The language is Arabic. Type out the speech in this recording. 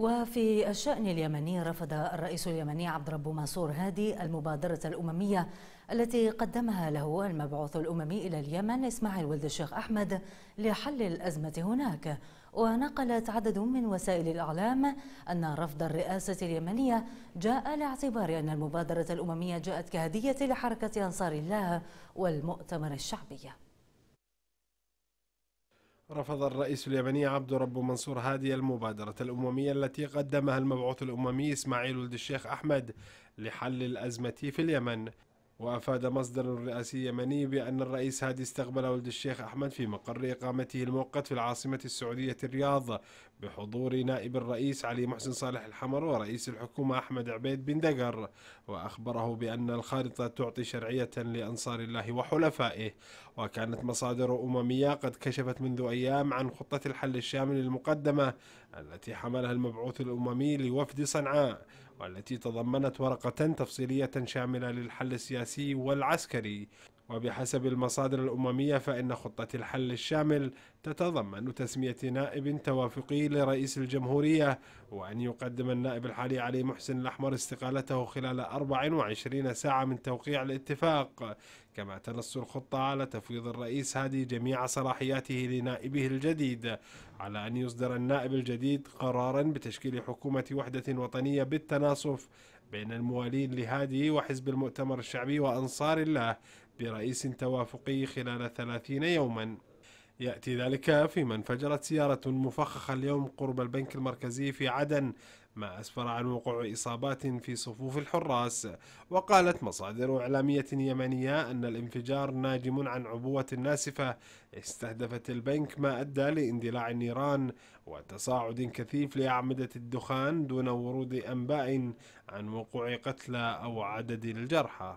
وفي الشأن اليمني رفض الرئيس اليمني عبد ربه منصور هادي المبادرة الأممية التي قدمها له المبعوث الأممي إلى اليمن إسماعيل ولد الشيخ أحمد لحل الأزمة هناك. ونقلت عدد من وسائل الإعلام أن رفض الرئاسة اليمنية جاء لاعتبار أن المبادرة الأممية جاءت كهدية لحركة أنصار الله والمؤتمر الشعبي. رفض الرئيس اليمني عبد رب منصور هادي المبادرة الأممية التي قدمها المبعوث الأممي إسماعيل ولد الشيخ أحمد لحل الأزمة في اليمن. وأفاد مصدر رئاسي يمني بأن الرئيس هادي استقبل ولد الشيخ أحمد في مقر إقامته المؤقت في العاصمة السعودية الرياض بحضور نائب الرئيس علي محسن صالح الحمر ورئيس الحكومة أحمد عبيد بن دقر وأخبره بأن الخارطة تعطي شرعية لأنصار الله وحلفائه. وكانت مصادر أممية قد كشفت منذ أيام عن خطة الحل الشامل المقدمة التي حملها المبعوث الأممي لوفد صنعاء والتي تضمنت ورقة تفصيلية شاملة للحل السياسي والعسكري. وبحسب المصادر الأممية فإن خطة الحل الشامل تتضمن تسمية نائب توافقي لرئيس الجمهورية وأن يقدم النائب الحالي علي محسن الأحمر استقالته خلال 24 ساعة من توقيع الاتفاق. كما تنص الخطة على تفويض الرئيس هادي جميع صلاحياته لنائبه الجديد على أن يصدر النائب الجديد قرارا بتشكيل حكومة وحدة وطنية بالتناصف بين الموالين لهادي وحزب المؤتمر الشعبي وأنصار الله برئيس توافقي خلال ثلاثين يوما. يأتي ذلك فيما انفجرت سيارة مفخخة اليوم قرب البنك المركزي في عدن ما أسفر عن وقوع إصابات في صفوف الحراس. وقالت مصادر إعلامية يمنية أن الانفجار ناجم عن عبوة ناسفة استهدفت البنك ما أدى لاندلاع النيران وتصاعد كثيف لأعمدة الدخان دون ورود أنباء عن وقوع قتلى أو عدد الجرحى.